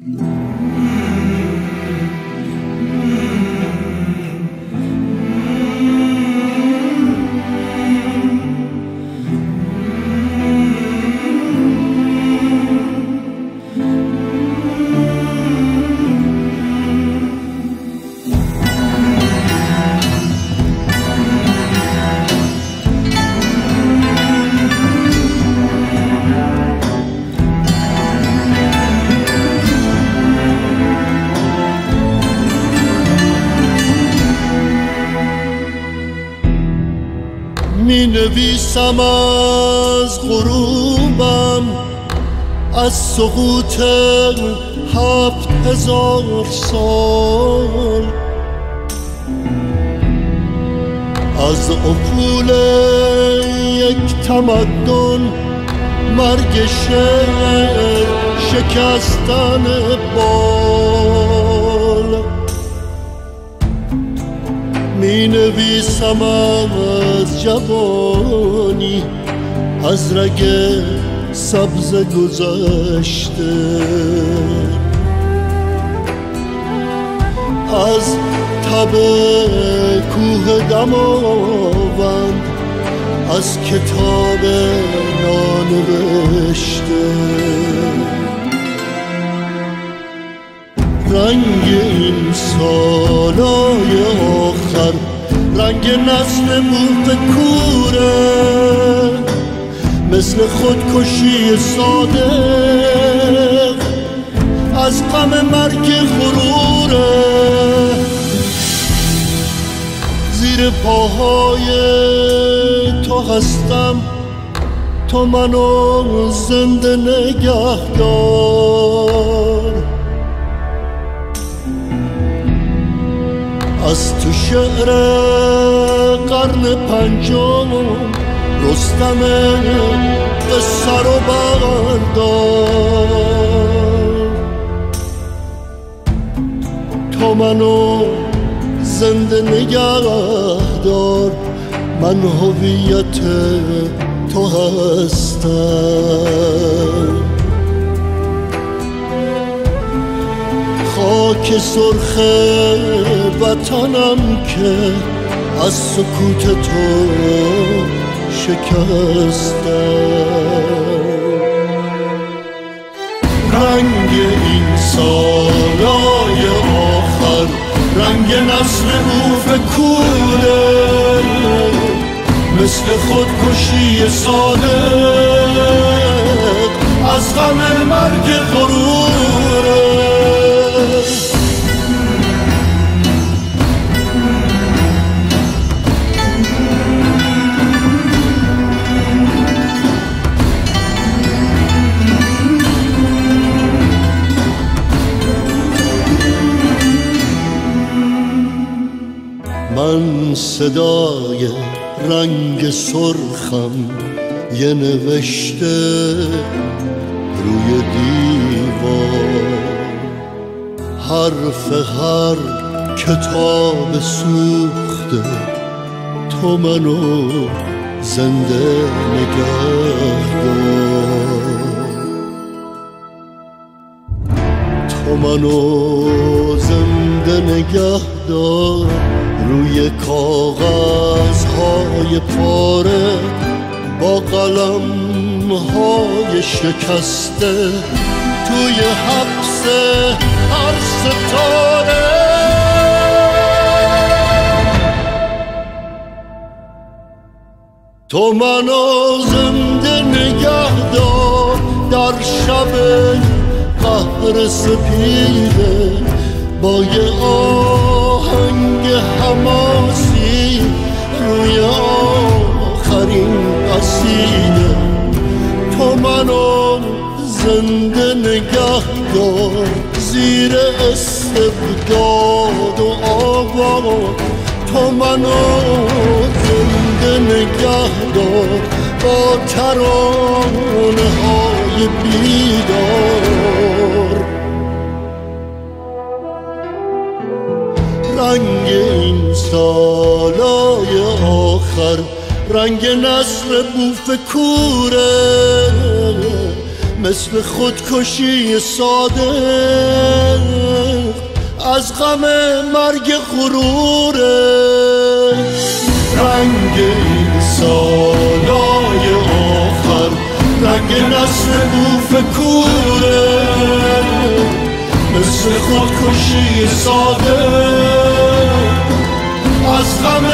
Thank mm -hmm. you. می نویسم از غروبم از سقوط هفت هزار سال. از افول یک تمدن مرگ شکستن بال می نویسم از جوانی از رگ سبز گذشته. از تب کوه دماوند از کتاب نانوشته. رنگ این سالای رنگ نسل موف کوره مثل خودکشی ساده از غم مرگ غروره زیر پاهای تو هستم. تو منو زنده نگه دار از تو شعر قرن پنجم رستم قصه رو بردار. تو منو زنده نگه دار. من هویت تو هستم. خاک سرخ وطنم که از سکوت تو شکستم رنگ این سالای آخر رنگ نسل روف کوره مثل خودکشی ساده از غم مرگ غروره من صدای رنگ سرخم یه نوشته روی دیوار. حرف هر کتاب سوخته تو منو زنده نگه دار تو منو زنده نگه دار روی کاغذ های پاره با قلم های شکسته توی حبس هر ستاره. تو منو زنده نگه دار در شب قهر سپیده با یه آهنگ حماسی روی آخرین قصیده تو منو زنده نگه دار زیر استبداد و تو منو زنده نگه دار با ترانه های بیدار. رنگ این سالای آخر رنگ نصر بوف کوره مثل خودکشی ساده. از غم مرگ غروره رنگ این سالای آخر رنگ نسل بوف کوره مثل خودکشی ساده. از غم